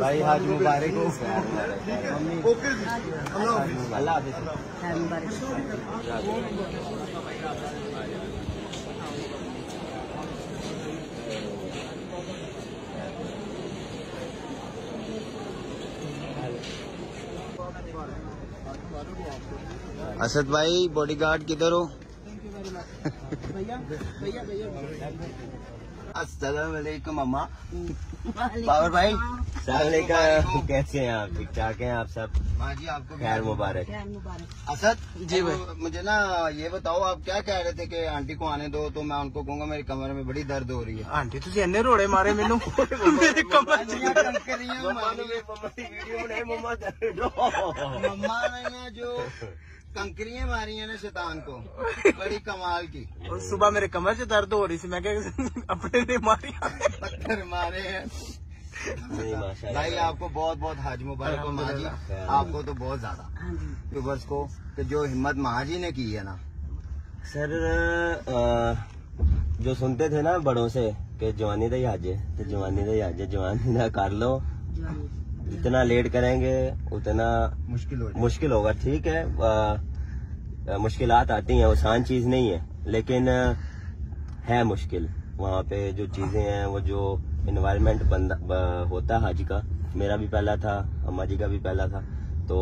भाई हाज मुबारक हो। अल्लाह असद भाई बॉडीगार्ड किधर हो? असलम अम्मा। पावर भाई सलाम। कैसे हैं आप? ठीक ठाक हैं आप सब? हाँ जी आपको खैर मुबारक। असद जी भाई। मुझे ना ये बताओ आप क्या कह रहे थे कि आंटी को आने दो तो मैं उनको कहूँगा मेरे कमर में बड़ी दर्द हो रही है। आंटी तुझे इन्हें रोड़े मारे मेनू? मेरी कमर मम्मा ने जो कंकरियाँ मारी ने शैतान को। बड़ी कमाल की। और सुबह मेरे कमर से दर्द हो रही थी मैं क्या अपने ने मारी। पत्थर मारे हैं। भाई आपको बहुत बहुत हाज मुबारक माँ जी। आपको तो बहुत ज़्यादा। हाँ यूबर्स को तो जो हिम्मत माँ जी ने की है ना। सर जो सुनते थे ना बड़ों से कि जवानी का ही हाजे तो जवानी का ही हाजे जवानी ना कर लो। जितना लेट करेंगे उतना मुश्किल हो मुश्किल होगा ठीक है। मुश्किलात आती हैं आसान चीज़ नहीं है लेकिन है मुश्किल। वहाँ पे जो चीज़ें हैं वो जो इन्वायरमेंट बंदा होता है हज का मेरा भी पहला था अम्मा जी का भी पहला था तो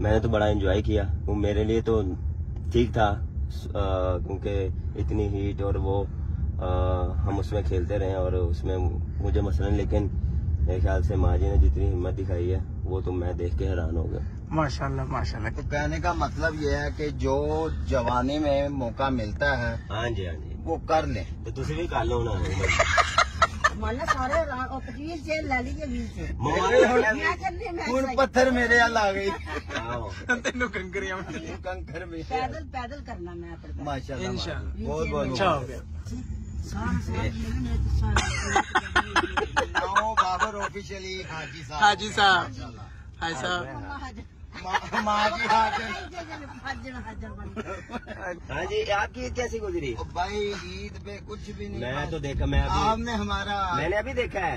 मैंने तो बड़ा एंजॉय किया। वो मेरे लिए तो ठीक था क्योंकि इतनी हीट और वो अ, हम उसमें खेलते रहे और उसमें मुझे मसलन लेकिन मेरे ख्याल से माँ जी ने जितनी हिम्मत दिखाई है वो तो मैं देख के हैरान हो गया। माशाल्लाह माशाल्लाह। तो कहने का मतलब ये है कि जो जवानी में मौका मिलता है हाँ जी हाँ जी। वो कर ले। तो तुझे भी कर लो ना। पत्थर मेरे हाल आ गई। तेन कंकर कंकर पैदल पैदल करना मैं माशा बहुत बहुत अच्छा हो गया बाबर ऑफिशियली हाजी साहब। हाजी साहब। हाय साहब। हाँ जी आपकी ईद कैसी गुजरी? भाई ईद पे कुछ भी नहीं मैं तो देखा मैं अभी आपने हमारा मैंने अभी देखा है।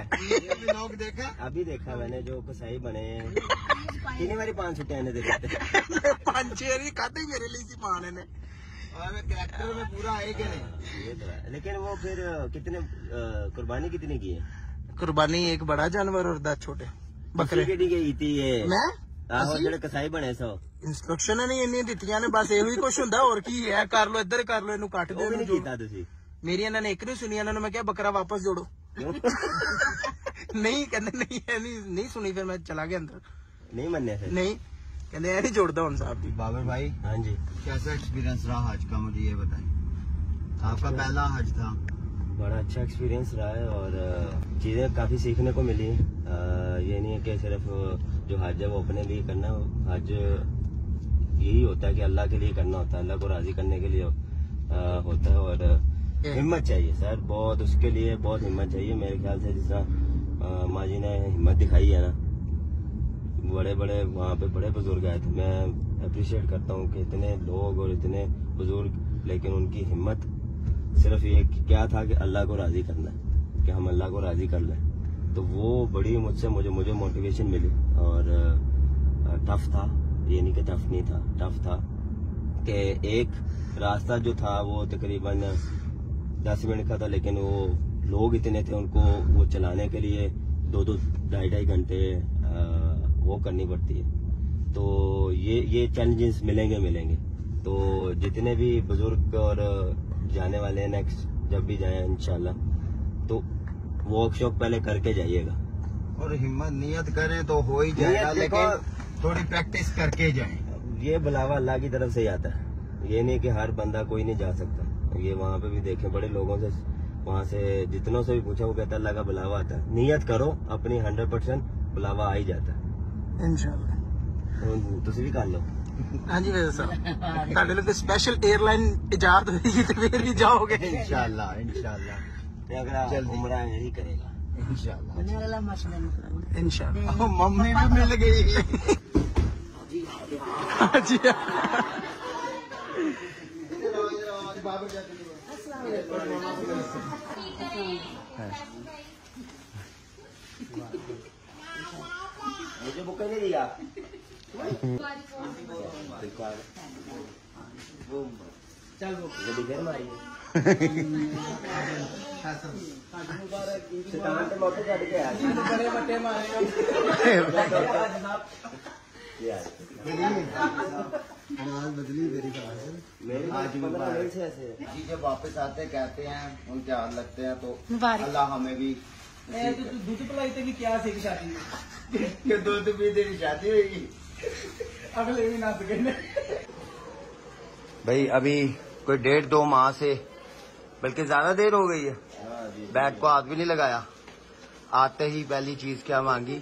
लोग देखा? अभी देखा मैंने जो कसाई बने। कितनी मेरी पाँच छुट्टियाँ ने देखा पाँच छह खाते मेरे लिए सी पाने ने और में पूरा आए के नहीं लेकिन वो फिर कितने कुर्बानी कितनी की है? ਕੁਰਬਾਨੀ ਇੱਕ ਬੜਾ ਜਾਨਵਰ और दस छोटे ਬੱਕਰੇ कितनी गई थी ये ਮੈਂ आहो जेड़े कसाई बने सो ਇੰਸਟਰਕਸ਼ਨ ਨਹੀਂ ਇੰਨੀਆਂ ਦਿੱਤੀਆਂ ਨੇ ਬਸ ਇਹੋ ਹੀ ਕੁਝ ਹੁੰਦਾ ਹੋਰ ਕੀ ਹੈ ਕਰ ਲੋ ਇੱਧਰ ਕਰ ਲੋ ਇਹਨੂੰ ਕੱਟ वो ਦਿਓ भी ਇਹਨੂੰ नहीं ਜੋੜੋ कीता तुसी ਮੇਰੀ ਇਹਨਾਂ ਨੇ ਇੱਕ ਨਹੀਂ ਸੁਣੀ ਇਹਨਾਂ ਨੂੰ ਮੈਂ ਕਿਹਾ ਬੱਕਰਾ ਵਾਪਸ ਜੋੜੋ क्यों? ਨਹੀਂ ਕਹਿੰਦੇ ਨਹੀਂ ਇਹ ਨਹੀਂ ਨਹੀਂ ਸੁਣੀ ਫਿਰ ਮੈਂ ਚਲਾ ਗਿਆ ਅੰਦਰ नहीं मनने से ਨਹੀਂ ਕਹਿੰਦੇ ਇਹ ਨਹੀਂ ਜੋੜਦਾ ਹੁਣ ਸਾਹਿਬ ਜੀ बाबर भाई हाँ जी कैसा एक्सपीरियंस रहा हज का मुझे ये बताइए आपका पहला हज था बड़ा अच्छा एक्सपीरियंस रहा है और चीज़ें काफ़ी सीखने को मिली। ये नहीं है कि सिर्फ़ जो हज है वो अपने लिए करना हज यही होता है कि अल्लाह के लिए करना होता है अल्लाह को राज़ी करने के लिए होता है और हिम्मत चाहिए सर बहुत उसके लिए बहुत हिम्मत चाहिए मेरे ख्याल से जिस तरह माँ जी ने हिम्मत दिखाई है ना। बड़े बड़े वहाँ पे बड़े बुज़ुर्ग आए थे। मैं अप्रिशिएट करता हूँ कि इतने लोग और इतने बुज़ुर्ग लेकिन उनकी हिम्मत सिर्फ़ ये क्या था कि अल्लाह को राज़ी करना है, कि हम अल्लाह को राज़ी कर लें। तो वो बड़ी मुझसे, मुझे मुझे मोटिवेशन मिली और टफ था। ये नहीं कि टफ नहीं था टफ था कि एक रास्ता जो था वो तकरीबन दस मिनट का था, लेकिन वो लोग इतने थे उनको वो चलाने के लिए दो दो, ढाई ढाई घंटे वो करनी पड़ती है। तो ये ये चैलेंजेस मिलेंगे मिलेंगे। तो जितने भी बुज़ुर्ग और जाने वाले हैं नेक्स्ट जब भी जाए इनशाला तो वर्कशॉप पहले करके जाइएगा। और हिम्मत नियत करें तो हो ही जाएगा लेकिन थोड़ी प्रैक्टिस करके जाए। ये बुलावा अल्लाह की तरफ़ से ही आता है। ये नहीं कि हर बंदा कोई नहीं जा सकता। ये वहाँ पे भी देखे बड़े लोगों से वहाँ से जितनों से भी पूछा वो कहता अल्लाह का बुलावा आता है। नियत करो अपनी हंड्रेड परसेंट बुलावा आ ही जाता है। इनशाला तुम तो तो भी कर लो। ਹਾਂਜੀ ਵੇਦ ਸਾਹਿਬ ਤੁਹਾਡੇ ਲਈ ਸਪੈਸ਼ਲ 에ਅਰਲਾਈਨ ਇਜਾਜ਼ਤ ਹੋਏਗੀ ਤੇ ਫਿਰ ਵੀ ਜਾਓਗੇ ਇਨਸ਼ਾਅੱਲਾ ਇਨਸ਼ਾਅੱਲਾ ਤੇ ਅਗਰ ਉਮਰਾ यही करेगा इंशाल्लाह मैंने अगला मसला निकाला इंशाल्लाह मम्मी भी मिल गई जी जी मुझे बुक कर दिया चल वो गली बदली मेरी आज चीज़ें वापस आते कहते हैं उनके हाथ लगते हैं तो अल्लाह हमें भी तो दूध पिलाई भी क्या सीख शादी दूध भी तेरी शादी होगी। अगले भी ना। सके भाई अभी कोई डेढ़ दो माह से बल्कि ज़्यादा देर हो गई है। हाँ, बैग को हाथ भी नहीं लगाया। आते ही पहली चीज़ क्या मांगी?